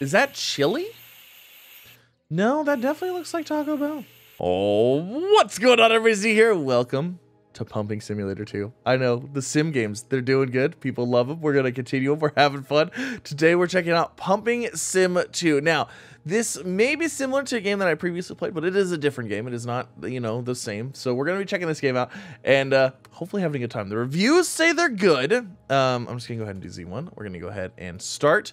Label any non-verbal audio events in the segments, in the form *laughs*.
Is that chili? No, that definitely looks like Taco Bell. Oh, what's going on, everybody? here. Welcome to Pumping Simulator 2. I know, the sim games, they're doing good. People love them. We're going to continue them. We're having fun. Today, we're checking out Pumping Sim 2. Now, this may be similar to a game that I previously played, but it is a different game. It is not, you know, the same. So we're going to be checking this game out and uh, hopefully having a good time. The reviews say they're good. Um, I'm just going to go ahead and do Z1. We're going to go ahead and start.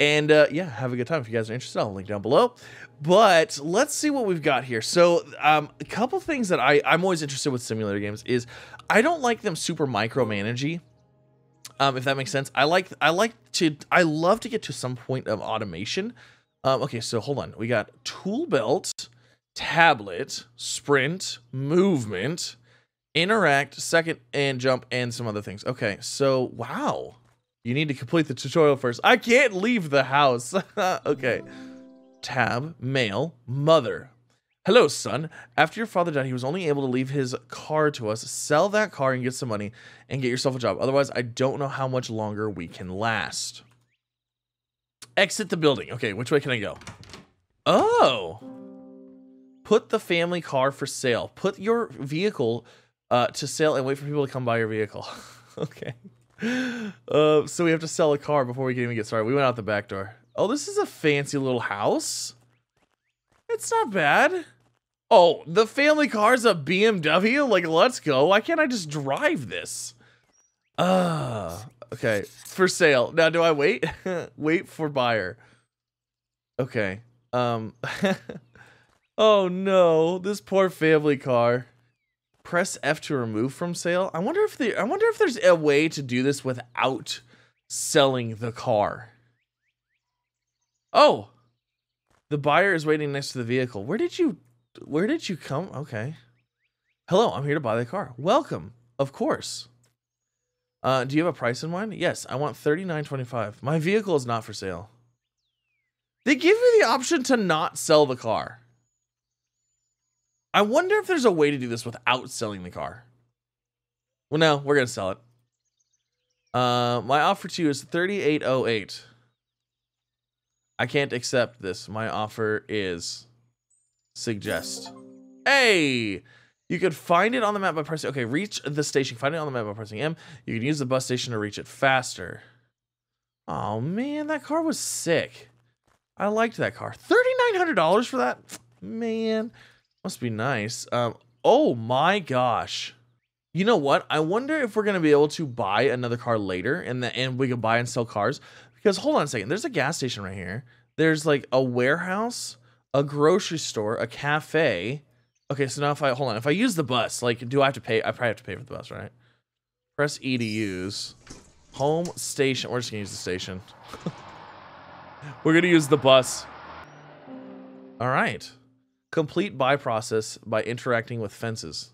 And uh, yeah, have a good time. If you guys are interested, I'll link down below. But let's see what we've got here. So um, a couple things that I, I'm always interested with simulator games is I don't like them super micromanagey. Um, if that makes sense. I like I like to I love to get to some point of automation. Um, okay, so hold on. We got tool belt, tablet, sprint, movement, interact, second and jump, and some other things. Okay, so wow. You need to complete the tutorial first. I can't leave the house. *laughs* okay. Tab, mail, mother. Hello, son. After your father died, he was only able to leave his car to us. Sell that car and get some money and get yourself a job. Otherwise, I don't know how much longer we can last. Exit the building. Okay, which way can I go? Oh. Put the family car for sale. Put your vehicle uh, to sale and wait for people to come buy your vehicle. *laughs* okay. *laughs* Uh, so we have to sell a car before we can even get started. We went out the back door. Oh, this is a fancy little house. It's not bad. Oh, the family car's a BMW? Like, let's go. Why can't I just drive this? Uh, okay. For sale. Now, do I wait? *laughs* wait for buyer. Okay. Um. *laughs* oh, no. This poor family car press F to remove from sale. I wonder if the I wonder if there's a way to do this without selling the car. Oh. The buyer is waiting next to the vehicle. Where did you where did you come? Okay. Hello, I'm here to buy the car. Welcome. Of course. Uh, do you have a price in mind? Yes, I want thirty-nine twenty-five. My vehicle is not for sale. They give you the option to not sell the car. I wonder if there's a way to do this without selling the car. Well, no, we're to sell it. Uh, my offer to you is 3808. I can't accept this. My offer is suggest. Hey! You could find it on the map by pressing... Okay, reach the station. Find it on the map by pressing M. You can use the bus station to reach it faster. Oh, man, that car was sick. I liked that car. $3,900 for that? Man. Must be nice. Um, oh my gosh. You know what? I wonder if we're going to be able to buy another car later and the, and we can buy and sell cars. Because hold on a second. There's a gas station right here. There's like a warehouse, a grocery store, a cafe. Okay, so now if I hold on, if I use the bus, like do I have to pay? I probably have to pay for the bus, right? Press E to use. Home station. We're just gonna use the station. *laughs* We're gonna use the bus. All right. Complete buy process by interacting with fences.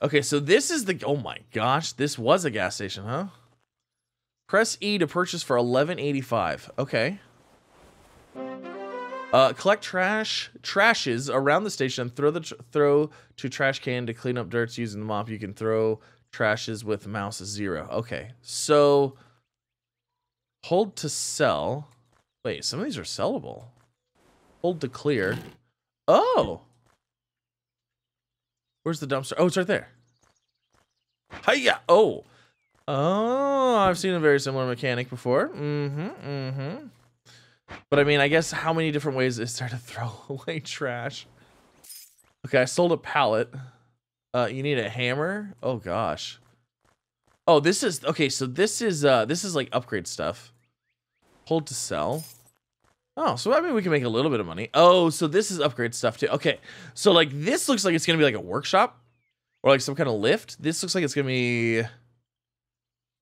Okay, so this is the... Oh my gosh, this was a gas station, huh? Press E to purchase for 11.85. Okay. Uh, collect trash trashes around the station. Throw the throw to trash can to clean up dirts using the mop. You can throw trashes with mouse zero. Okay, so hold to sell. Wait, some of these are sellable. Hold to clear. Oh! Where's the dumpster? Oh, it's right there. Hiya! Oh! Oh, I've seen a very similar mechanic before. Mm-hmm, mm-hmm. But I mean, I guess how many different ways is there to *laughs* throw away trash? Okay, I sold a pallet. Uh, you need a hammer? Oh, gosh. Oh, this is... Okay, so this is, uh, this is like upgrade stuff. Hold to sell. Oh, so I mean, we can make a little bit of money. Oh, so this is upgrade stuff too. Okay, so like this looks like it's gonna be like a workshop or like some kind of lift. This looks like it's gonna be.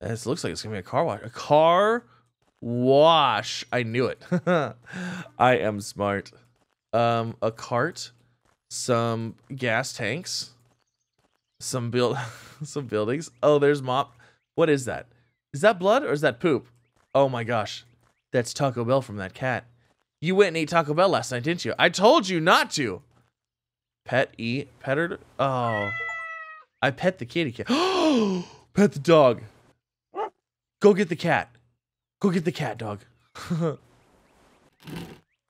This looks like it's gonna be a car wash. A car wash. I knew it. *laughs* I am smart. Um, a cart, some gas tanks, some build, *laughs* some buildings. Oh, there's mop. What is that? Is that blood or is that poop? Oh my gosh, that's Taco Bell from that cat. You went and ate Taco Bell last night, didn't you? I told you not to. Pet eat. Pet her. Oh. I pet the kitty cat. *gasps* pet the dog. Go get the cat. Go get the cat, dog. *laughs*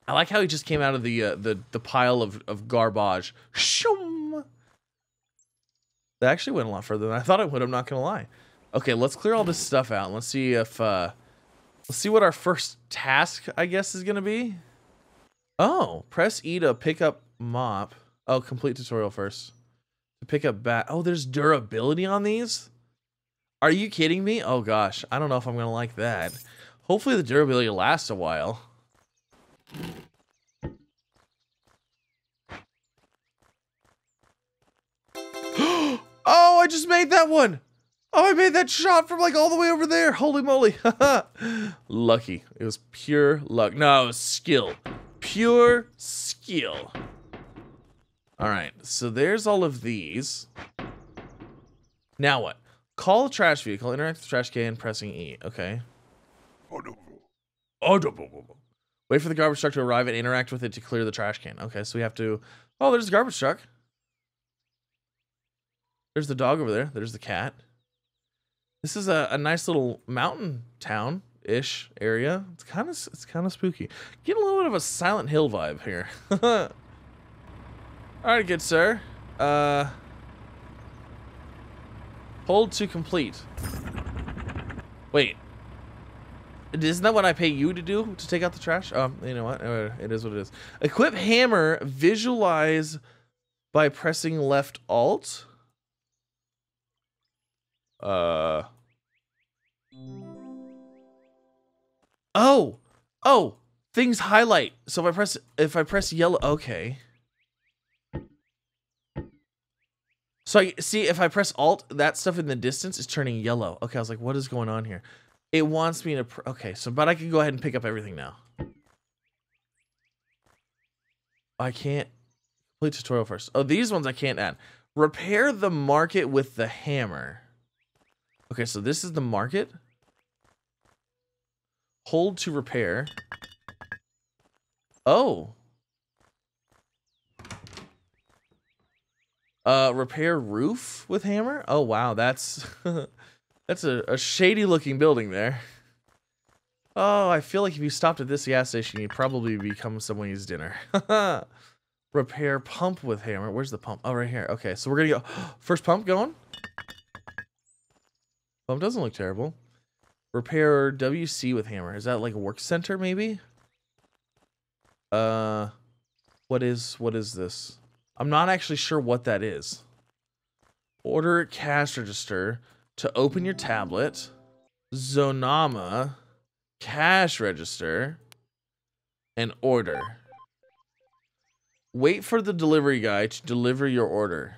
I like how he just came out of the uh, the the pile of of garbage. Shoom. That actually went a lot further than I thought it would. I'm not gonna lie. Okay, let's clear all this stuff out. Let's see if uh, let's see what our first task, I guess, is gonna be. Oh, press E to pick up mop. Oh, complete tutorial first. To pick up bat. Oh, there's durability on these. Are you kidding me? Oh gosh, I don't know if I'm gonna like that. Hopefully the durability lasts a while. *gasps* oh, I just made that one. Oh, I made that shot from like all the way over there. Holy moly. *laughs* Lucky. It was pure luck. No, it was skill. Pure skill. All right, so there's all of these. Now what? Call the trash vehicle, interact with the trash can, pressing E. Okay. Wait for the garbage truck to arrive and interact with it to clear the trash can. Okay, so we have to... Oh, there's the garbage truck. There's the dog over there. There's the cat. This is a, a nice little mountain town-ish area. It's kind of it's kind of spooky. Get a little bit of a Silent Hill vibe here. *laughs* All right, good sir. Uh, hold to complete. Wait, isn't that what I pay you to do to take out the trash? Um, you know what? Uh, it is what it is. Equip hammer. Visualize by pressing left alt. Uh. Oh, oh, things highlight. So if I press if I press yellow, okay. So I see if I press alt, that stuff in the distance is turning yellow. Okay, I was like, what is going on here? It wants me to, okay, so, but I can go ahead and pick up everything now. I can't, complete tutorial first. Oh, these ones I can't add. Repair the market with the hammer. Okay, so this is the market. Hold to repair. Oh. Uh, repair roof with hammer? Oh, wow, that's... *laughs* That's a, a shady looking building there. Oh, I feel like if you stopped at this gas station, you'd probably become someone's dinner. *laughs* Repair pump with hammer. Where's the pump? Oh, right here. Okay, so we're gonna go. *gasps* First pump going. Pump doesn't look terrible. Repair WC with hammer. Is that like a work center maybe? Uh, what is what is this? I'm not actually sure what that is. Order cash register to open your tablet, Zonama, cash register, and order. Wait for the delivery guy to deliver your order.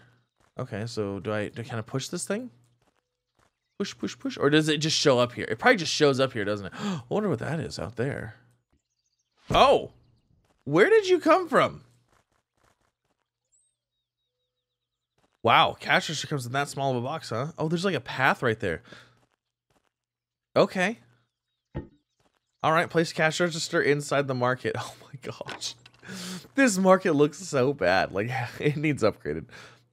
Okay, so do I, do I kind of push this thing? Push, push, push. Or does it just show up here? It probably just shows up here, doesn't it? *gasps* I wonder what that is out there. Oh, where did you come from? Wow, cash register comes in that small of a box, huh? Oh, there's like a path right there. Okay. All right, place cash register inside the market. *laughs* Oh my gosh. This market looks so bad. Like, *laughs* it needs upgraded.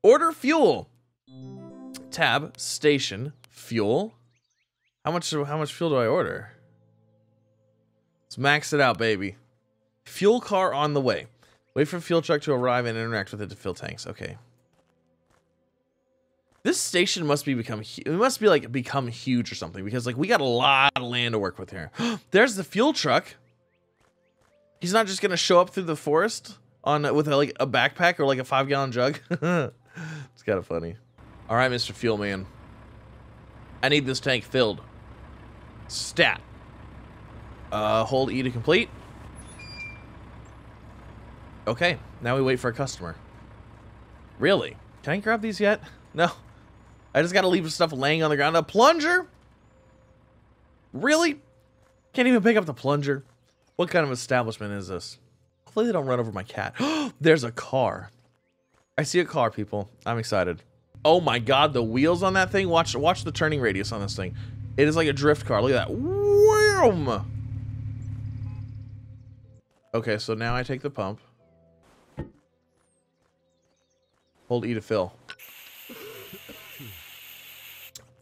Order fuel. Tab, station, fuel. How much how much fuel do I order? Let's max it out, baby. Fuel car on the way. Wait for fuel truck to arrive and interact with it to fill tanks. Okay. This station must be become it must be like become huge or something because like we got a lot of land to work with here. *gasps* There's the fuel truck. He's not just gonna show up through the forest on with a, like a backpack or like a five gallon jug. *laughs* it's kind of funny. All right, Mr. Fuel Man. I need this tank filled. Stat. Uh, hold E to complete. Okay, now we wait for a customer. Really? Can I grab these yet? No. I just gotta leave stuff laying on the ground. A plunger? Really? Can't even pick up the plunger. What kind of establishment is this? Hopefully they don't run over my cat. *gasps* There's a car. I see a car, people. I'm excited. Oh my god, the wheels on that thing. Watch watch the turning radius on this thing. It is like a drift car. Look at that. Wham! Okay, so now I take the pump. Hold E to fill.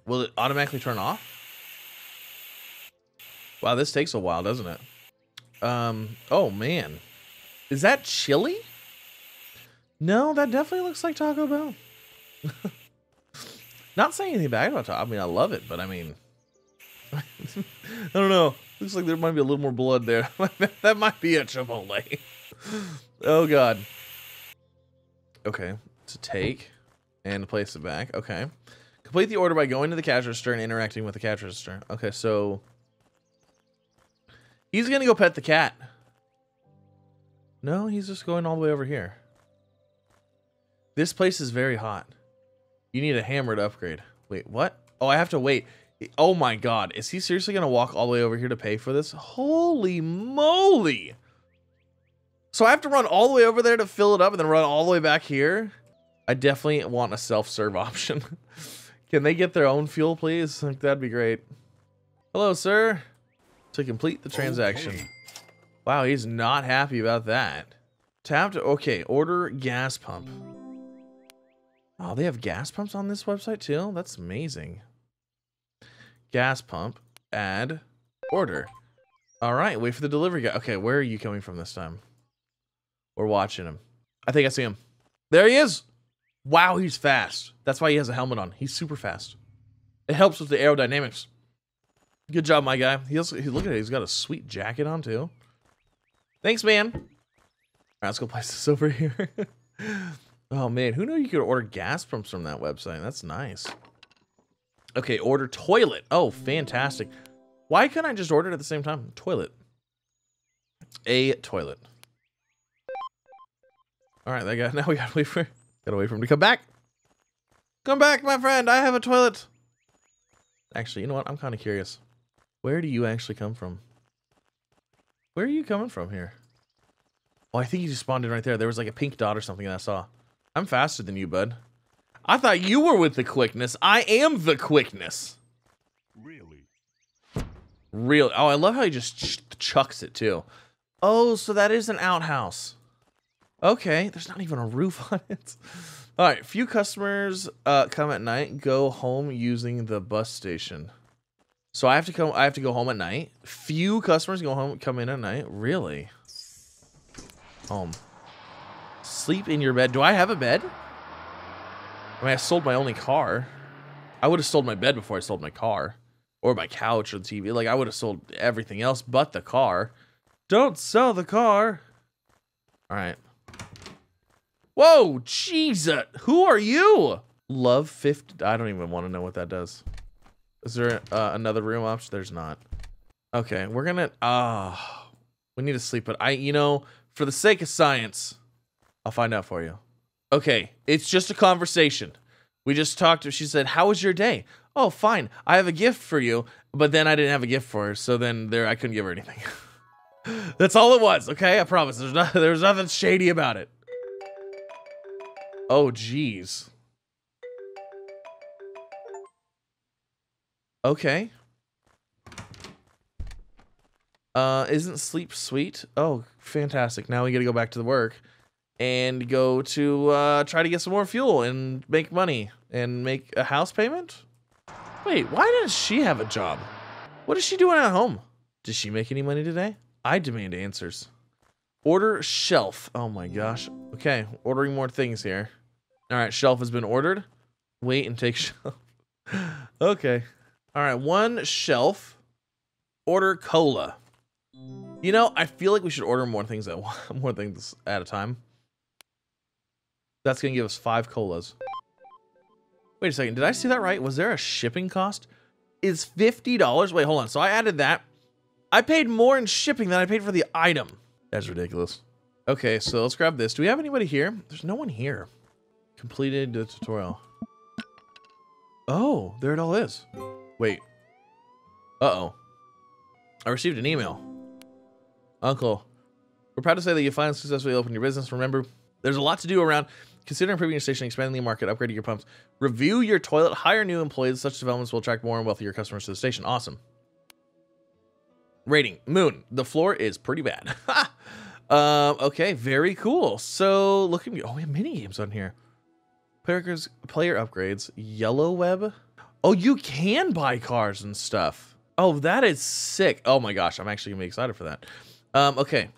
Will it automatically turn off? Wow, this takes a while, doesn't it? Um, oh man. Is that chili? No, that definitely looks like Taco Bell. *laughs* Not saying anything bad about Taco. I mean, I love it, but I mean, *laughs* I don't know. Looks like there might be a little more blood there. *laughs* that might be a Chipotle. oh god. Okay, to take and place it back. Okay. Complete the order by going to the cash register and interacting with the cash register. Okay, so he's gonna go pet the cat. No, he's just going all the way over here. This place is very hot. You need a hammer to upgrade. Wait, what? Oh, I have to wait. Oh my god. Is he seriously going to walk all the way over here to pay for this? Holy moly. So I have to run all the way over there to fill it up and then run all the way back here? I definitely want a self-serve *laughs* option. Can they get their own fuel, please? That'd be great. Hello, sir. To complete the transaction. Okay. Wow, he's not happy about that. Tap to, okay, order gas pump. Oh, they have gas pumps on this website too? That's amazing. Gas pump, add, order. All right, wait for the delivery guy. Okay, where are you coming from this time? We're watching him. I think I see him. There he is. Wow, he's fast. That's why he has a helmet on. He's super fast. It helps with the aerodynamics. Good job, my guy. He also, he, look at it. He's got a sweet jacket on too. Thanks, man. All right, let's go place this *laughs* over here. Oh man, who knew you could order gas pumps from that website? That's nice. Okay, order toilet. Oh, fantastic. Why couldn't I just order it at the same time? Toilet. A toilet. All right, that guy. *laughs* Now we gotta wait for gotta wait for him to come back. Come back, my friend. I have a toilet. Actually, you know what? I'm kind of curious. Where do you actually come from? Where are you coming from here? Oh, I think you just spawned in right there. There was like a pink dot or something that I saw. I'm faster than you, bud. I thought you were with the quickness. I am the quickness. Really? Real. Oh, I love how he just ch chucks it too. Oh, so that is an outhouse. Okay, there's not even a roof *laughs* on it. All right, few customers uh, come at night, go home using the bus station. So I have to come. I have to go home at night. Few customers go home, come in at night. Really? Home. Sleep in your bed. Do I have a bed? I mean, I sold my only car. I would have sold my bed before I sold my car, or my couch or the TV. Like I would have sold everything else but the car. Don't sell the car. All right. Whoa, Jesus! Who are you? Love 50. I don't even want to know what that does. Is there uh, another room option? There's not. Okay, we're gonna. Ah, uh, we need to sleep. But I, you know, for the sake of science, I'll find out for you. Okay, it's just a conversation. We just talked. To she said, "How was your day?" Oh, fine. I have a gift for you. But then I didn't have a gift for her, so then there I couldn't give her anything. *laughs* That's all it was. Okay, I promise. There's not. *laughs* There's nothing shady about it. Oh, jeez. Okay. Uh, isn't sleep sweet? Oh, fantastic. Now we gotta go back to the work and go to uh, try to get some more fuel and make money and make a house payment? Wait, why does she have a job? What is she doing at home? Did she make any money today? I demand answers. Order shelf. Oh my gosh. Okay, ordering more things here. All right, shelf has been ordered. Wait and take *laughs* shelf. okay. All right, one shelf. Order cola. You know, I feel like we should order more things at *laughs* more things at a time. That's gonna give us five colas. Wait a second, did I see that right? Was there a shipping cost? Is $50? Wait, hold on. So I added that. I paid more in shipping than I paid for the item. That's ridiculous. Okay, so let's grab this. Do we have anybody here? There's no one here. Completed the tutorial. Oh, there it all is. Wait. Uh-oh. I received an email. Uncle, we're proud to say that you finally successfully opened your business. Remember, there's a lot to do around. Consider improving your station, expanding the market, upgrading your pumps. Review your toilet, hire new employees. Such developments will attract more and wealthier customers to the station. Awesome. Rating, Moon. The floor is pretty bad. *laughs* um, okay, very cool. So, look at me. Oh, we have mini games on here. Players, player upgrades. Yellow web. Oh, you can buy cars and stuff. Oh, that is sick. Oh my gosh, I'm actually gonna be excited for that. Um, okay.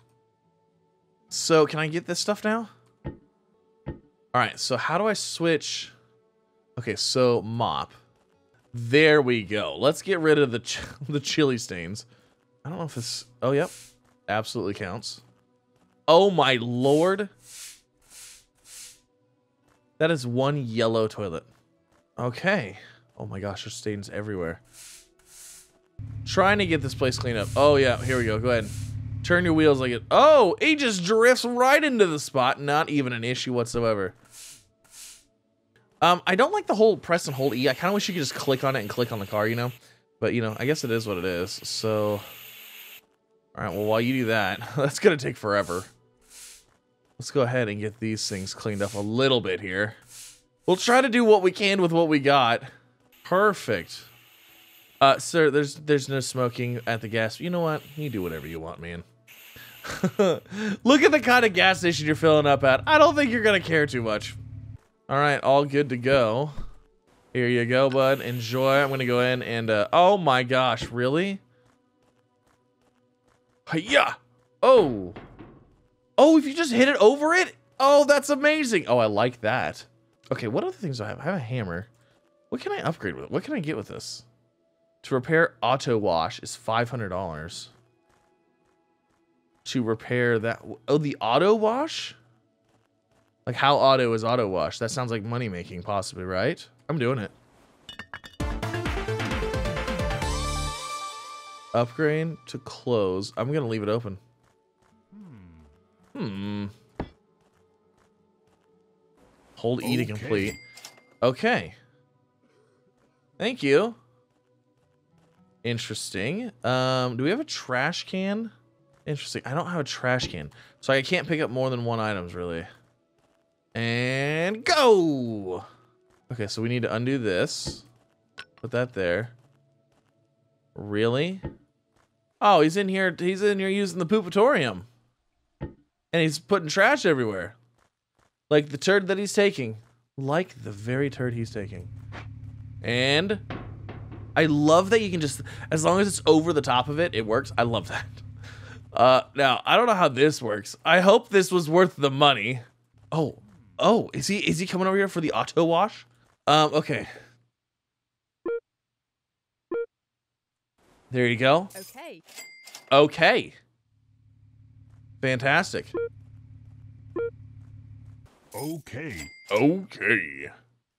So can I get this stuff now? All right, so how do I switch? Okay, so mop. There we go. Let's get rid of the ch *laughs* the chili stains. I don't know if this... Oh, yep. Absolutely counts. Oh, my lord. That is one yellow toilet. Okay. Oh, my gosh. There's stains everywhere. Trying to get this place cleaned up. Oh, yeah. Here we go. Go ahead. Turn your wheels like it. Oh, he just drifts right into the spot. Not even an issue whatsoever. Um, I don't like the whole press and hold E. I kind of wish you could just click on it and click on the car, you know? But, you know, I guess it is what it is. So, all right, well, while you do that, *laughs* that's going to take forever. Let's go ahead and get these things cleaned up a little bit here. We'll try to do what we can with what we got. Perfect. Uh, sir, there's there's no smoking at the gas. You know what? You do whatever you want, man. *laughs* Look at the kind of gas station you're filling up at. I don't think you're going to care too much. All right, all good to go. Here you go, bud. Enjoy. I'm to go in and, uh, oh my gosh, really? Yeah. Oh. Oh, if you just hit it over it? Oh, that's amazing. Oh, I like that. Okay, what other things do I have? I have a hammer. What can I upgrade with? What can I get with this? To repair auto wash is $500. To repair that. Oh, the auto wash? Like how auto is auto wash? That sounds like money making possibly, right? I'm doing it. Upgrade to close. I'm going to leave it open. Hmm. Hold E to complete. Okay. Thank you. Interesting. Um, do we have a trash can? Interesting. I don't have a trash can. So I can't pick up more than one items, really. And go! Okay, so we need to undo this. Put that there. Really? Oh, he's in here. He's in here using the poopatorium. And he's putting trash everywhere. Like the turd that he's taking. Like the very turd he's taking. And I love that you can just, as long as it's over the top of it, it works. I love that. Uh, now, I don't know how this works. I hope this was worth the money. Oh, Oh, is he is he coming over here for the auto wash? Um, okay. There you go. Okay. Okay. Fantastic. Okay. Okay.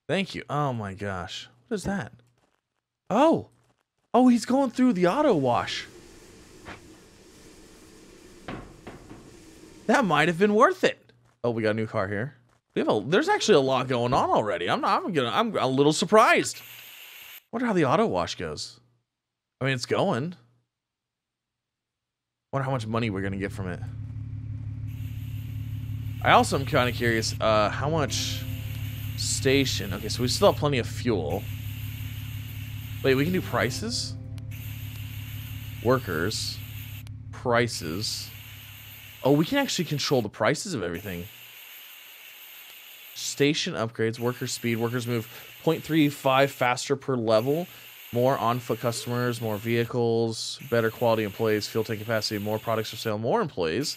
Thank you. Oh my gosh. What is that? Oh. Oh, he's going through the auto wash. That might have been worth it. Oh, we got a new car here. We have a, there's actually a lot going on already. I'm not, I'm gonna, I'm a little surprised. Wonder how the auto wash goes. I mean, it's going. Wonder how much money we're gonna get from it. I also am kind of curious, uh, how much station. Okay, so we still have plenty of fuel. Wait, we can do prices? Workers. Prices. Oh, we can actually control the prices of everything. Station upgrades, worker speed, workers move 0.35 faster per level, more on-foot customers, more vehicles, better quality employees, fuel tank capacity, more products for sale, more employees,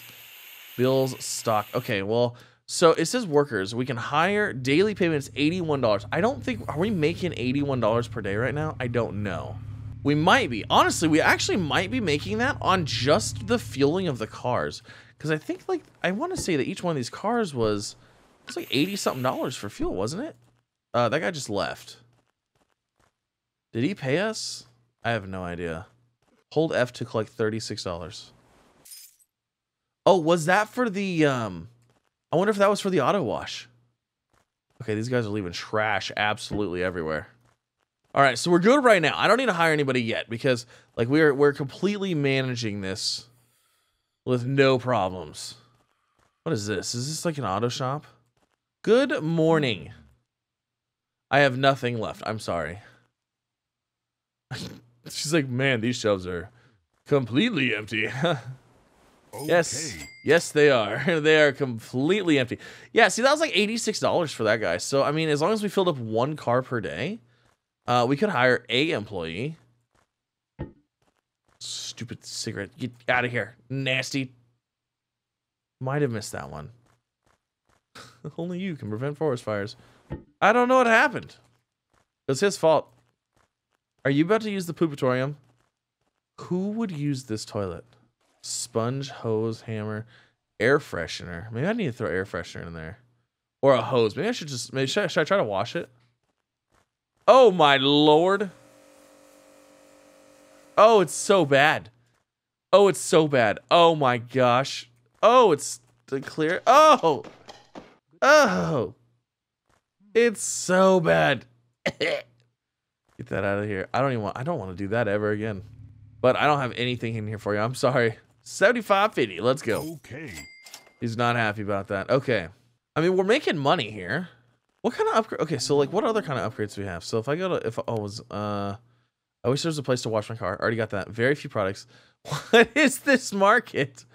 bills, stock. Okay, well, so it says workers. We can hire daily payments $81. I don't think, are we making $81 per day right now? I don't know. We might be. Honestly, we actually might be making that on just the fueling of the cars. Because I think, like, I want to say that each one of these cars was it's like 80 something dollars for fuel, wasn't it? Uh, that guy just left. Did he pay us? I have no idea. Hold F to collect $36. Oh, was that for the, um, I wonder if that was for the auto wash. Okay, these guys are leaving trash absolutely everywhere. All right, so we're good right now. I don't need to hire anybody yet because like we're we're completely managing this with no problems. What is this? Is this like an auto shop? Good morning. I have nothing left. I'm sorry. *laughs* She's like, man, these shelves are completely empty. *laughs* okay. Yes. Yes, they are. *laughs* they are completely empty. Yeah, see, that was like $86 for that guy. So, I mean, as long as we filled up one car per day, uh, we could hire a employee. Stupid cigarette. Get out of here. Nasty. Might have missed that one. *laughs* Only you can prevent forest fires. I don't know what happened. It was his fault. Are you about to use the poopatorium? Who would use this toilet? Sponge, hose, hammer, air freshener. Maybe I need to throw air freshener in there. Or a hose. Maybe I should just, maybe should I, should I try to wash it? Oh my lord. Oh, it's so bad. Oh, it's so bad. Oh my gosh. Oh, it's clear. Oh. Oh. It's so bad. *coughs* Get that out of here. I don't even want I don't want to do that ever again. But I don't have anything in here for you. I'm sorry. 7550. Let's go. Okay. He's not happy about that. Okay. I mean, we're making money here. What kind of upgrade? Okay, so like, what other kind of upgrades do we have? So if I go to, if oh, was uh, I wish there was a place to wash my car. Already got that. Very few products. *laughs* What is this market?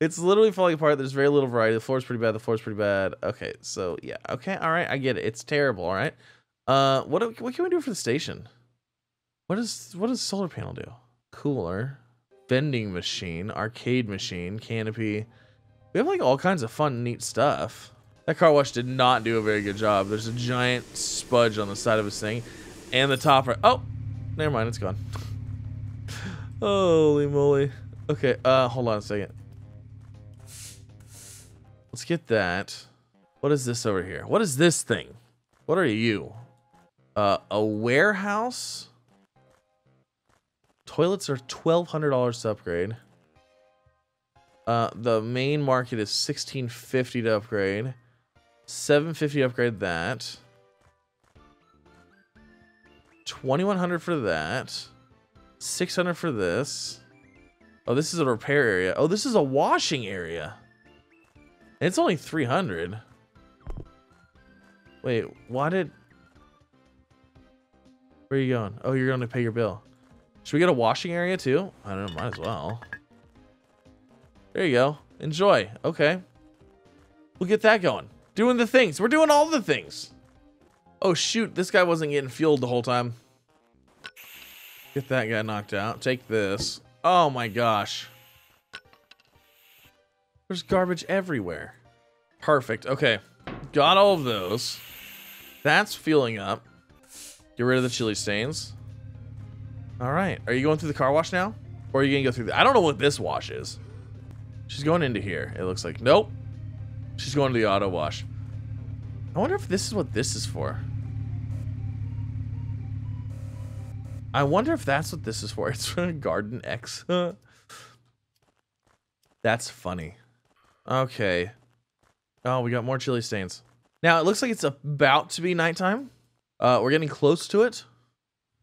It's literally falling apart. There's very little variety. The floor's pretty bad. The floor's pretty bad. Okay, so yeah. Okay, all right. I get it. It's terrible. All right. Uh, what what can we do for the station? What does what does solar panel do? Cooler, vending machine, arcade machine, canopy. We have like all kinds of fun, neat stuff. That car wash did not do a very good job. There's a giant spudge on the side of his thing, and the top right. Oh, never mind. It's gone. *laughs* Holy moly. Okay. Uh, hold on a second. Let's get that. What is this over here? What is this thing? What are you? Uh, a warehouse? Toilets are $1,200 to upgrade. Uh, the main market is 1650 to upgrade. 750 upgrade that. 2100 for that. 600 for this. Oh, this is a repair area. Oh, this is a washing area. It's only 300. Wait, why did... Where are you going? Oh, you're going to pay your bill. Should we get a washing area too? I don't know, might as well. There you go. Enjoy. Okay. We'll get that going. Doing the things. We're doing all the things. Oh, shoot. This guy wasn't getting fueled the whole time. Get that guy knocked out. Take this. Oh my gosh. There's garbage everywhere. Perfect. Okay. Got all of those. That's fueling up. Get rid of the chili stains. All right. Are you going through the car wash now? Or are you going to go through the... I don't know what this wash is. She's going into here. It looks like... Nope. She's going to the auto wash. I wonder if this is what this is for. I wonder if that's what this is for. *laughs* It's for Garden X. *laughs* that's funny. Okay. Oh, we got more chili stains. Now, it looks like it's about to be nighttime. Uh, we're getting close to it.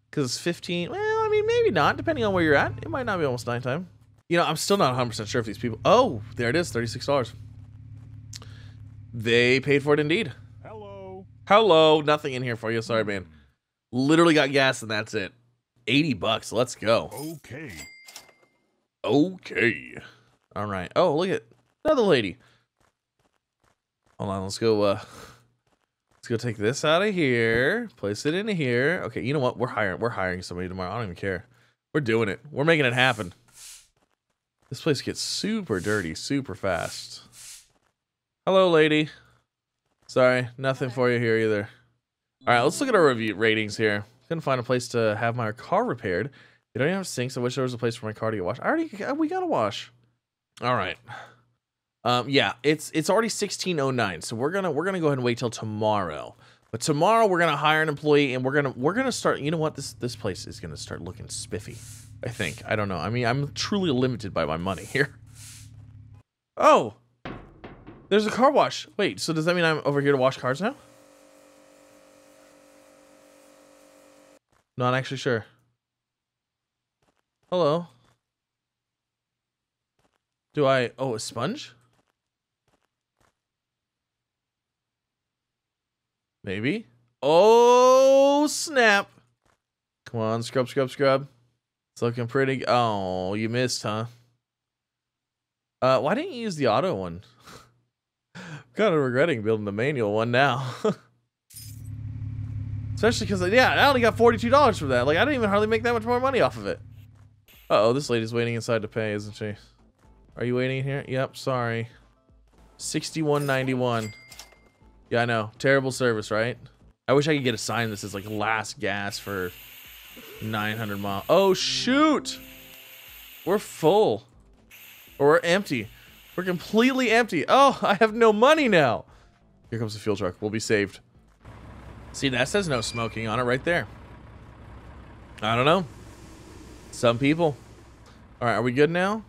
Because it's 15. Well, I mean, maybe not, depending on where you're at. It might not be almost nighttime. You know, I'm still not 100% sure if these people... Oh, there it is, $36. They paid for it indeed. Hello. Hello. Nothing in here for you. Sorry, man. Literally got gas and that's it. 80 bucks. Let's go. Okay. Okay. All right. Oh, look at another lady. Hold on. Let's go. Uh, let's go take this out of here. Place it in here. Okay. You know what? We're hiring. We're hiring somebody tomorrow. I don't even care. We're doing it. We're making it happen. This place gets super dirty super fast. Hello, lady. Sorry, nothing for you here either. All right, let's look at our review ratings here. Couldn't find a place to have my car repaired. They don't even have sinks. I wish there was a place for my car to get washed. I already we got to wash. All right. Um, yeah, it's it's already 1609, so we're gonna we're gonna go ahead and wait till tomorrow. But tomorrow we're gonna hire an employee and we're gonna we're gonna start. You know what? This this place is gonna start looking spiffy. I think. I don't know. I mean, I'm truly limited by my money *laughs* here. Oh, there's a car wash. Wait, so does that mean I'm over here to wash cars now? Not actually sure. Hello. Do I... Oh, a sponge? Maybe. Oh, snap. Come on, scrub, scrub, scrub. It's looking pretty... Oh, you missed, huh? Uh, why didn't you use the auto one? *laughs* kind of regretting building the manual one now. *laughs* Especially because, yeah, I only got $42 for that. Like, I didn't even hardly make that much more money off of it. Uh oh, this lady's waiting inside to pay, isn't she? Are you waiting here? Yep, sorry. 61.91. Yeah, I know. Terrible service, right? I wish I could get a sign that says like last gas for 900 miles. Oh, shoot. We're full. Or we're empty. We're completely empty. Oh, I have no money now. Here comes the fuel truck. We'll be saved. See, that says no smoking on it right there. I don't know. Some people. All right, are we good now?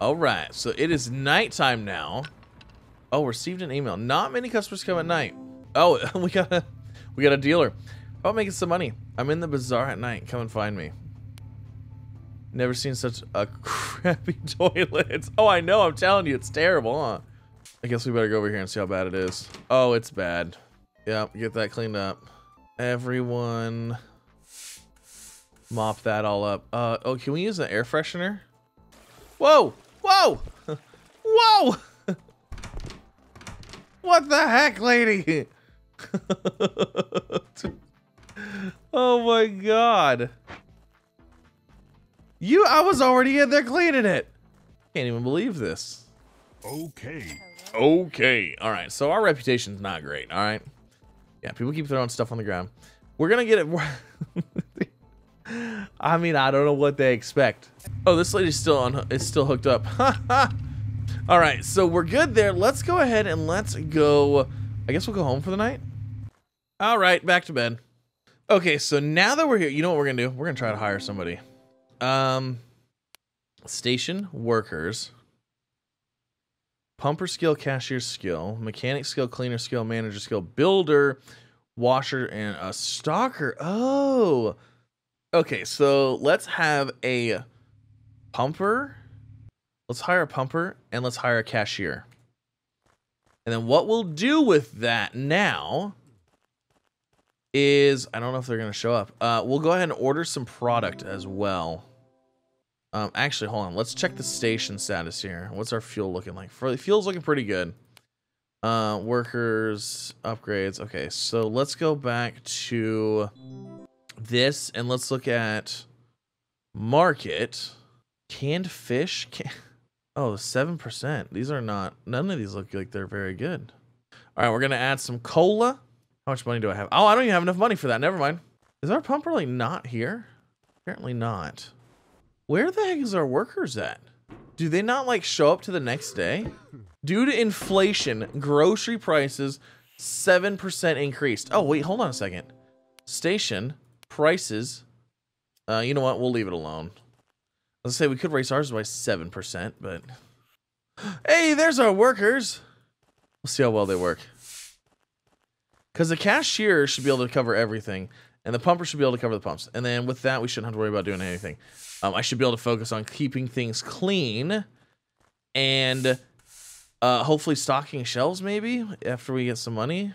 All right, so it is nighttime now. Oh, received an email. Not many customers come at night. Oh, *laughs* we got a, we got a dealer. How about making some money? I'm in the bazaar at night. Come and find me. Never seen such a *laughs* crappy toilet. Oh, I know. I'm telling you, it's terrible, huh? I guess we better go over here and see how bad it is. Oh, it's bad. Yep, get that cleaned up. Everyone mop that all up. Uh, oh, can we use an air freshener? Whoa! Whoa! *laughs* Whoa! What the heck, lady? *laughs* oh my god. You, I was already in there cleaning it. Can't even believe this. Okay. Okay. All right. So our reputation's not great. All right. Yeah. People keep throwing stuff on the ground. We're going to get it. *laughs* I mean, I don't know what they expect. Oh, this lady's still on. It's still hooked up. *laughs* All right. So we're good there. Let's go ahead and let's go. I guess we'll go home for the night. All right. Back to bed. Okay. So now that we're here, you know what we're to do? We're to try to hire somebody. Um, station workers. Pumper skill, cashier skill, mechanic skill, cleaner skill, manager skill, builder, washer, and a stalker. Oh, okay. So let's have a pumper. Let's hire a pumper and let's hire a cashier. And then what we'll do with that now is I don't know if they're gonna show up. Uh, we'll go ahead and order some product as well. Um, actually, hold on. Let's check the station status here. What's our fuel looking like? For fuel's looking pretty good. Uh, workers, upgrades. Okay, so let's go back to this and let's look at market. Canned fish. Can oh, 7%. These are not, none of these look like they're very good. All right, we're going to add some cola. How much money do I have? Oh, I don't even have enough money for that. Never mind. Is our pump really not here? Apparently not. Where the heck is our workers at? Do they not like show up to the next day? Due to inflation, grocery prices 7% increased. Oh, wait, hold on a second. Station prices. Uh, you know what? We'll leave it alone. Let's say we could raise ours by 7%, but *gasps* Hey, there's our workers. We'll see how well they work. Cuz the cashier should be able to cover everything and the pumper should be able to cover the pumps. And then with that, we shouldn't have to worry about doing anything. Um, I should be able to focus on keeping things clean and uh, hopefully stocking shelves maybe after we get some money.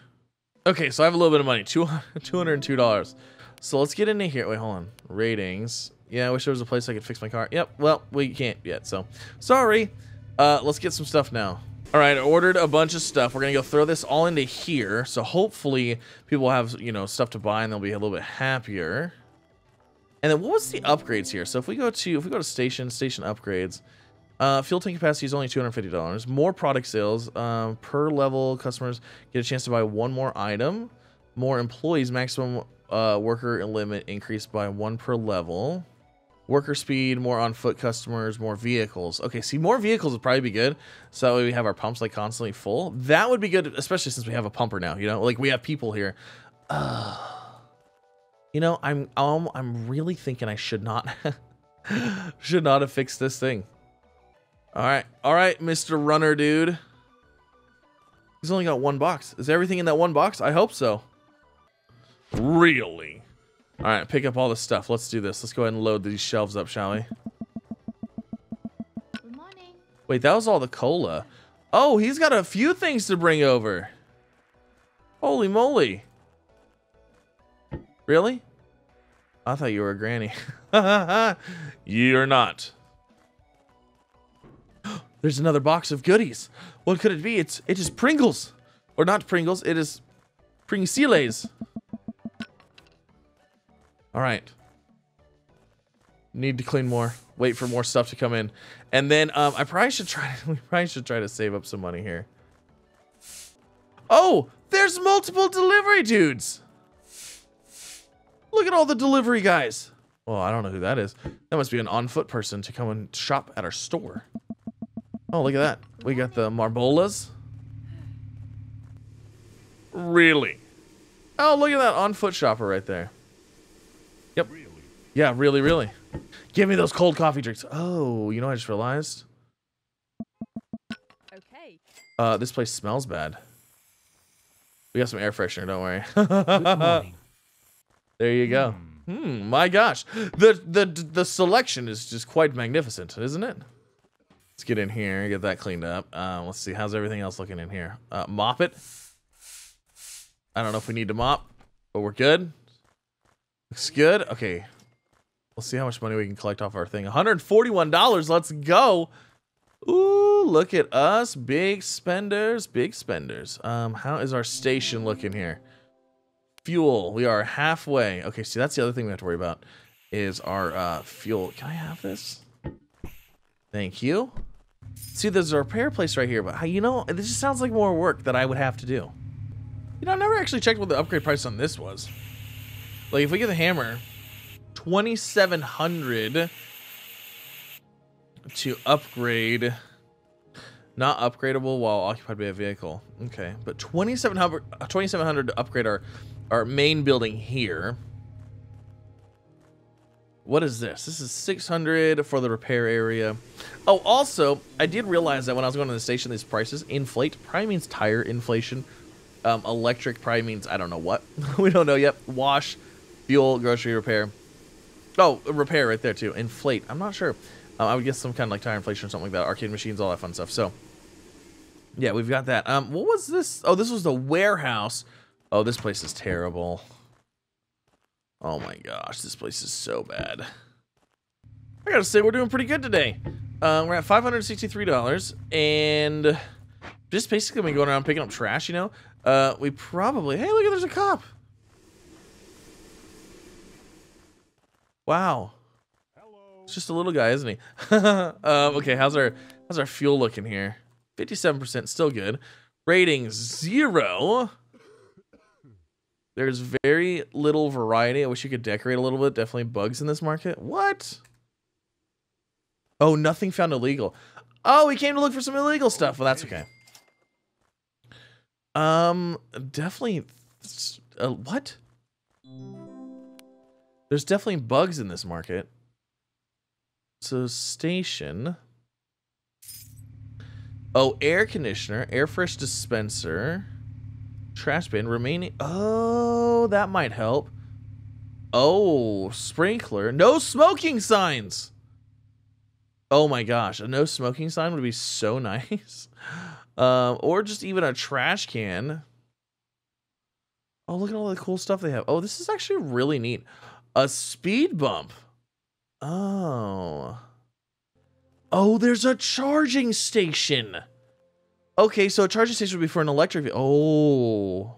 Okay, so I have a little bit of money, $202. So let's get into here. Wait, hold on. Ratings. Yeah, I wish there was a place I could fix my car. Yep, well, we can't yet, so sorry. Uh, let's get some stuff now. All right, I ordered a bunch of stuff. We're gonna go throw this all into here. So hopefully people have, you know, stuff to buy and they'll be a little bit happier. And then what was the upgrades here? So if we go to if we go to station, station upgrades, uh, fuel tank capacity is only $250. More product sales. Um, per level, customers get a chance to buy one more item. More employees, maximum uh, worker limit increased by one per level. Worker speed, more on foot customers, more vehicles. Okay, see, more vehicles would probably be good. So that way we have our pumps like constantly full. That would be good, especially since we have a pumper now, you know? Like we have people here. Uh, you know, I'm um, I'm really thinking I should not *laughs* should not have fixed this thing. All right, all right, Mr. Runner, dude. He's only got one box. Is everything in that one box? I hope so. Really? All right, pick up all the stuff. Let's do this. Let's go ahead and load these shelves up, shall we? Good morning. Wait, that was all the cola. Oh, he's got a few things to bring over. Holy moly. Really? I thought you were a granny. *laughs* You're not. *gasps* There's another box of goodies. What could it be? It's it is Pringles. Or not Pringles, it is Pringles. All right. Need to clean more. Wait for more stuff to come in. And then um, I probably should try *laughs* we probably should try to save up some money here. Oh, there's multiple delivery dudes. Look at all the delivery guys. Well, I don't know who that is. That must be an on-foot person to come and shop at our store. Oh, look at that. We got the Marbolas. Really? Oh, look at that on-foot shopper right there. Yep. Yeah, really, really. Give me those cold coffee drinks. Oh, you know I just realized? Okay. Uh, this place smells bad. We got some air freshener, don't worry. *laughs* there you go. Hmm, my gosh. The the the selection is just quite magnificent, isn't it? Let's get in here, and get that cleaned up. Uh, let's see, how's everything else looking in here? Uh, mop it. I don't know if we need to mop, but we're good. Looks good. Okay. We'll see how much money we can collect off our thing. $141. Let's go. Ooh, look at us. Big spenders. Big spenders. Um, how is our station looking here? Fuel. We are halfway. Okay, see, that's the other thing we have to worry about is our uh, fuel. Can I have this? Thank you. See, there's a repair place right here, but you know, this just sounds like more work that I would have to do. You know, I never actually checked what the upgrade price on this was. Like, if we get the hammer, 2700 to upgrade. Not upgradable while occupied by a vehicle. Okay, but 2700, 2700 to upgrade our, our main building here. What is this? This is 600 for the repair area. Oh, also, I did realize that when I was going to the station, these prices inflate. Probably means tire inflation. Um, electric probably means I don't know what. *laughs* we don't know yet. Wash, fuel, grocery repair. Oh, repair right there too. Inflate. I'm not sure. Um, I would guess some kind of like tire inflation or something like that. Arcade machines, all that fun stuff. So, yeah, we've got that. Um, what was this? Oh, this was the warehouse. Oh, this place is terrible. Oh my gosh, this place is so bad. I gotta say, we're doing pretty good today. Uh, we're at $563, and just basically been going around picking up trash, you know? Uh, we probably... Hey, look, there's a cop. Wow. Hello. It's just a little guy, isn't he? *laughs* um, okay, how's our how's our fuel looking here? 57%, still good. Rating zero. There's very little variety. I wish you could decorate a little bit. Definitely bugs in this market. What? Oh, nothing found illegal. Oh, we came to look for some illegal stuff. Well, that's okay. Um, definitely. Uh, what? There's definitely bugs in this market. So station. Oh, air conditioner, air fresh dispenser. Trash bin remaining. Oh, that might help. Oh, sprinkler. No smoking signs. Oh my gosh, a no smoking sign would be so *laughs* nice. Um, or just even a trash can. Oh, look at all the cool stuff they have. Oh, this is actually really neat. A speed bump. Oh. Oh, there's a charging station. Okay, so a charging station would be for an electric Oh.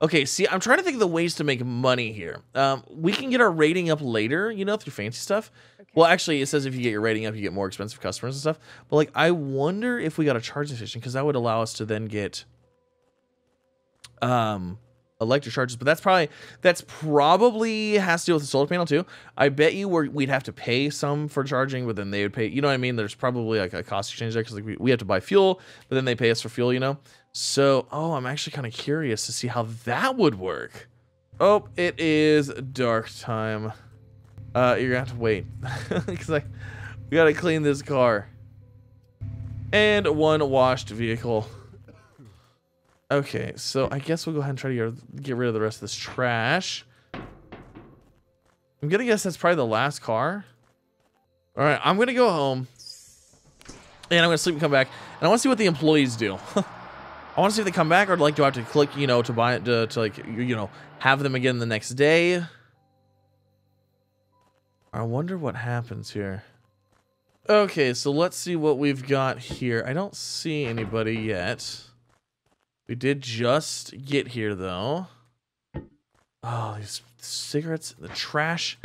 Okay, see, I'm trying to think of the ways to make money here. Um, we can get our rating up later, you know, through fancy stuff. Okay. Well, actually, it says if you get your rating up, you get more expensive customers and stuff. But, like, I wonder if we got a charging station, because that would allow us to then get um, electric charges, but that's probably that's probably has to do with the solar panel too. I bet you we would have to pay some for charging, but then they would pay. You know what I mean? There's probably like a cost exchange there because like we, we have to buy fuel, but then they pay us for fuel. You know? So oh, I'm actually kind of curious to see how that would work. Oh, it is dark time. Uh, you're gonna have to wait *laughs* because like we gotta clean this car and one washed vehicle. Okay, so I guess we'll go ahead and try to get rid of the rest of this trash. I'm gonna guess that's probably the last car. All right, I'm gonna go home. And I'm gonna sleep and come back. And I wanna see what the employees do. *laughs* I wanna see if they come back or like do I have to click, you know, to buy it, to, to like, you know, have them again the next day. I wonder what happens here. Okay, so let's see what we've got here. I don't see anybody yet. We did just get here, though. Oh, these cigarettes, the trash.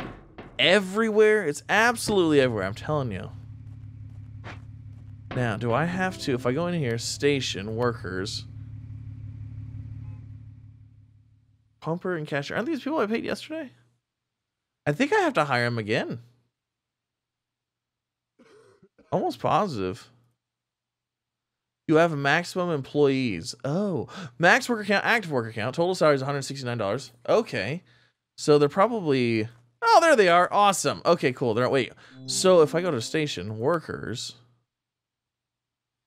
everywhere. It's absolutely everywhere. I'm telling you. Now, do I have to, if I go in here, station, workers, pumper and cashier, aren't these people I paid yesterday? I think I have to hire them again. Almost positive. You have maximum employees. Oh, max worker count, active worker count. Total salary is $169. Okay. So they're probably, oh, there they are. Awesome. Okay, cool. They're, wait. So if I go to station, workers,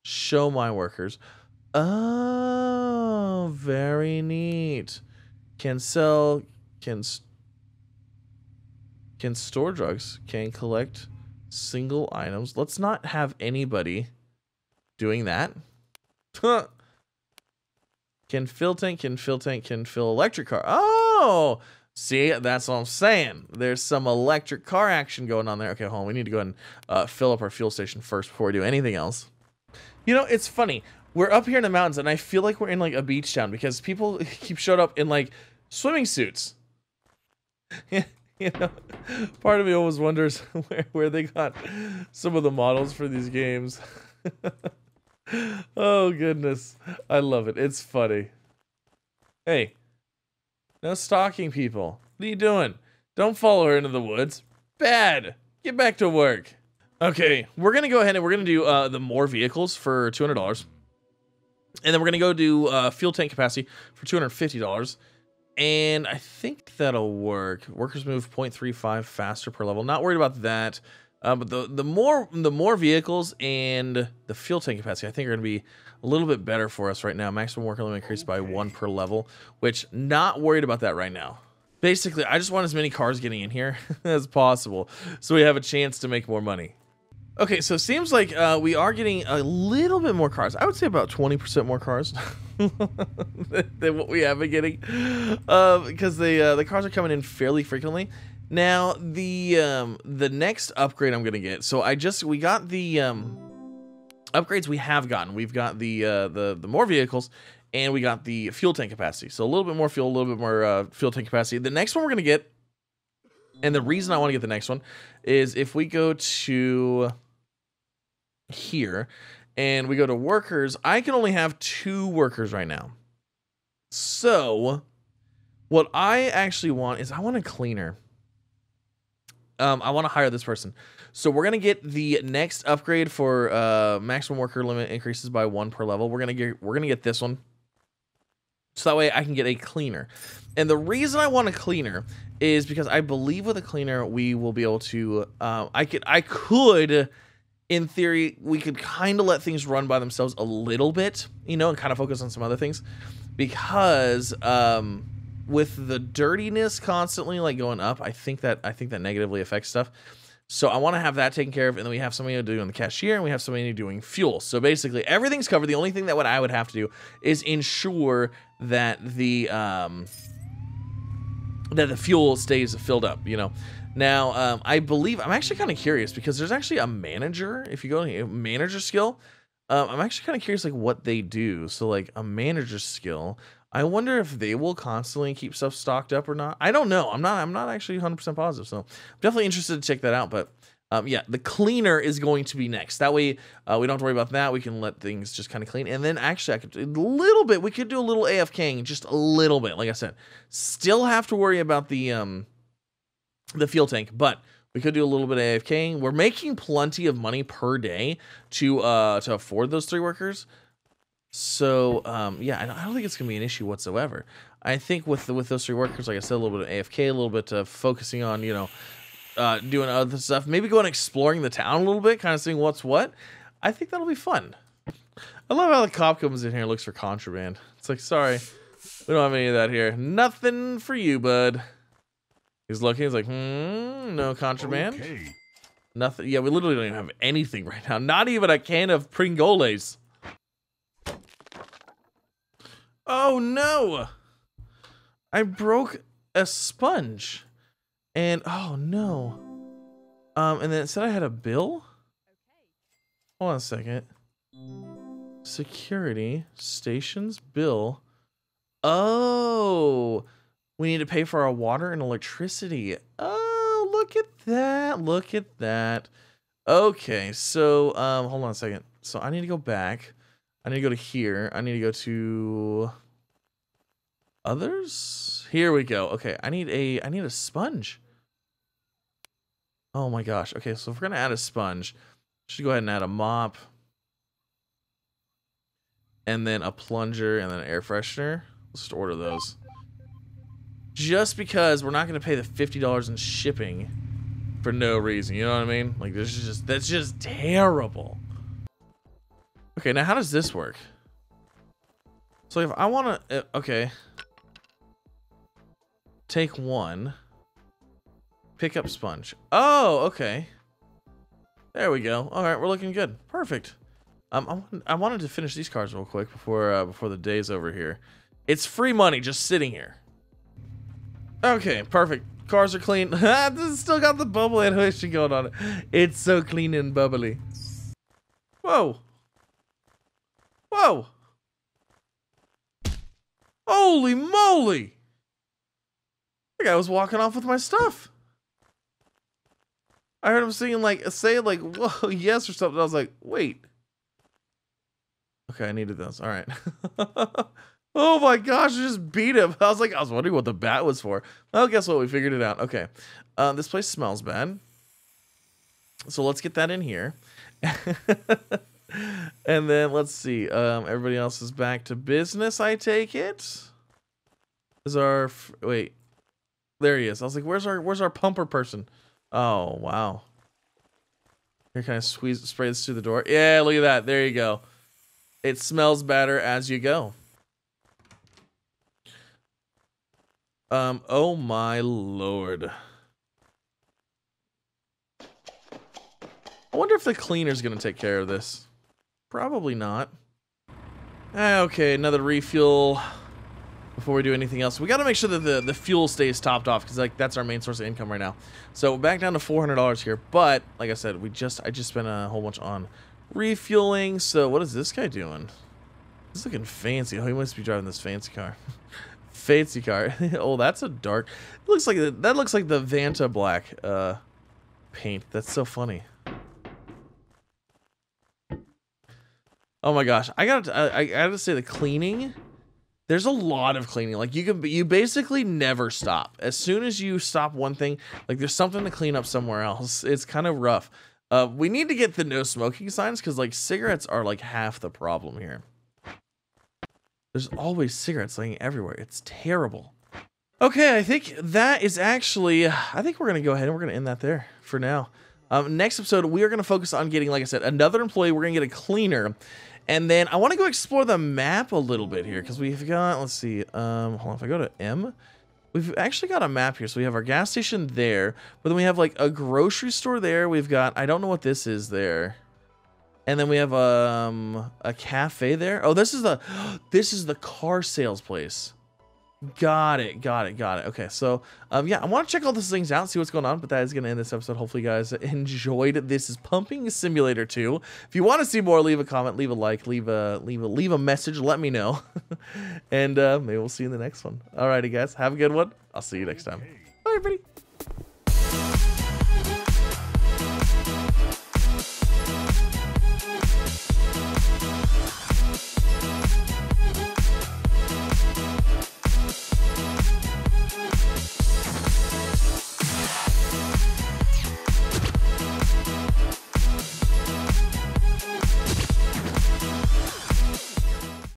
show my workers. Oh, very neat. Can sell, can, can store drugs, can collect single items. Let's not have anybody doing that. can fill tank, can fill tank, can fill electric car. Oh, see, that's what I'm saying. There's some electric car action going on there. Okay, hold on. We need to go and uh, fill up our fuel station first before we do anything else. You know, it's funny. We're up here in the mountains, and I feel like we're in like a beach town because people *laughs* keep showing up in like swimming suits. *laughs* you know, part of me always wonders *laughs* where, where they got some of the models for these games. Oh, goodness. I love it. It's funny. Hey, no stalking people. What are you doing? Don't follow her into the woods. Bad. Get back to work. Okay, we're gonna go ahead and we're gonna do uh, the more vehicles for two hundred dollars, and then we're gonna go do uh, fuel tank capacity for two hundred fifty dollars, and I think that'll work. Workers move 0.35 faster per level. Not worried about that, uh, but the the more the more vehicles and the fuel tank capacity, I think are gonna be a little bit better for us right now. Maximum worker limit increased by one per level, which not worried about that right now basically i just want as many cars getting in here *laughs* as possible so we have a chance to make more money Okay, so it seems like uh, we are getting a little bit more cars. I would say about 20% more cars *laughs* than what we have been getting. Uh, because the, uh, the cars are coming in fairly frequently. Now, the um, the next upgrade I'm to get, so I just, we got the um, upgrades we have gotten. We've got the, uh, the, the more vehicles, and we got the fuel tank capacity. So a little bit more fuel, a little bit more uh, fuel tank capacity. The next one we're to get, and the reason I want to get the next one, is if we go to here and we go to workers, I can only have two workers right now. So what I actually want is I want a cleaner. Um, I want to hire this person. So we're gonna get the next upgrade for uh, maximum worker limit increases by one per level. We're gonna get we're gonna get this one. So that way I can get a cleaner. And the reason I want a cleaner is because I believe with a cleaner we will be able to uh, I could I could in theory, we could kind of let things run by themselves a little bit, you know, and kind of focus on some other things. Because um, with the dirtiness constantly like going up, I think that I think that negatively affects stuff. So I want to have that taken care of, and then we have somebody doing the cashier, and we have somebody doing fuel. So basically, everything's covered. The only thing that what I would have to do is ensure that the um, that the fuel stays filled up. You know, now, um, I believe I'm actually kind of curious because there's actually a manager. If you go to manager skill, um, I'm actually kind of curious like what they do. So like a manager skill, I wonder if they will constantly keep stuff stocked up or not. I don't know. I'm not. I'm not actually 100% positive. So I'm definitely interested to check that out. But um, yeah, the cleaner is going to be next. That way, uh, we don't have to worry about that. We can let things just kind of clean. And then actually, I could a little bit. We could do a little AFKing, just a little bit. Like I said, still have to worry about the um the fuel tank, but we could do a little bit of AFK. We're making plenty of money per day to uh to afford those three workers. So um yeah, I don't think it's gonna be an issue whatsoever. I think with the, with those three workers, like I said, a little bit of AFK, a little bit of focusing on you know uh, doing other stuff, maybe going exploring the town a little bit, kind of seeing what's what. I think that'll be fun. I love how the cop comes in here and looks for contraband. It's like, sorry, we don't have any of that here. Nothing for you, bud. He's looking. He's like, hmm, no contraband. Okay. Nothing. Yeah, we literally don't even have anything right now. Not even a can of Pringoles. Oh no! I broke a sponge, and oh no. Um, and then it said I had a bill. Hold on a second. Security stations bill. Oh. We need to pay for our water and electricity. Oh, look at that. Look at that. Okay, so um, hold on a second. So I need to go back. I need to go to here. I need to go to others. Here we go. Okay, I need a I need a sponge. Oh my gosh. Okay, so if we're gonna add a sponge, should go ahead and add a mop, and then a plunger, and then an air freshener. Let's just order those. Just because we're not gonna pay the fifty dollars in shipping for no reason. You know what I mean? Like this is just that's just terrible. Okay, now how does this work? So if I want to, okay, take one, pick up sponge. Oh, okay. There we go. All right, we're looking good. Perfect. Um, I, I wanted to finish these cards real quick before uh, before the day's over here. It's free money just sitting here. Okay, perfect. Cars are clean. *laughs* this still got the bubble animation going on. It's so clean and bubbly. Whoa. Whoa. Holy moly. The guy was walking off with my stuff. I heard him singing like, say like, *laughs* whoa, yes or something. I was like, wait. Okay, I needed those. All right. *laughs* Oh my gosh, I just beat him. *laughs* I was like, I was wondering what the bat was for. Well, guess what? We figured it out. Okay. Uh, this place smells bad. So let's get that in here. And then let's see. Um, everybody else is back to business, I take it. Is our wait. There he is. I was like, where's our where's our pumper person? Oh, wow. Here, can I squeeze spray this through the door? Yeah, look at that. There you go. It smells better as you go. Um, oh my lord. I wonder if the cleaner's gonna take care of this. Probably not. Ah, okay, another refuel before we do anything else. We gotta make sure that the, the fuel stays topped off because like that's our main source of income right now. So back down to $400 here. But like I said, we just I just spent a whole bunch on refueling. So what is this guy doing? He's looking fancy. Oh, he must be driving this fancy car. *laughs* fancy car. *laughs* oh, that's a dark. It looks like that looks like the Vanta black uh, paint. That's so funny. Oh my gosh, I got I, I gotta say the cleaning. There's a lot of cleaning. Like you can you basically never stop. As soon as you stop one thing, like there's something to clean up somewhere else. *laughs* It's kind of rough. Uh, we need to get the no smoking signs because like cigarettes are like half the problem here. There's always cigarettes laying everywhere. It's terrible. Okay, I think that is actually, I think we're to go ahead and we're to end that there for now. Um, next episode, we are going to focus on getting, like I said, another employee. We're going to get a cleaner. And then I want to go explore the map a little bit here because we've got, let's see, um, hold on, if I go to M, we've actually got a map here. So we have our gas station there, but then we have like a grocery store there. We've got, I don't know what this is there. And then we have um a cafe there. Oh, this is the *gasps* this is the car sales place. Got it, got it, got it. Okay, so um yeah, I want to check all these things out, see what's going on, but that is gonna end this episode. Hopefully you guys enjoyed. This is Pumping Simulator 2. If you want to see more, leave a comment, leave a like, leave a leave a leave a message, let me know. *laughs* and uh maybe we'll see you in the next one. Alrighty guys, have a good one. I'll see you next time. Bye everybody.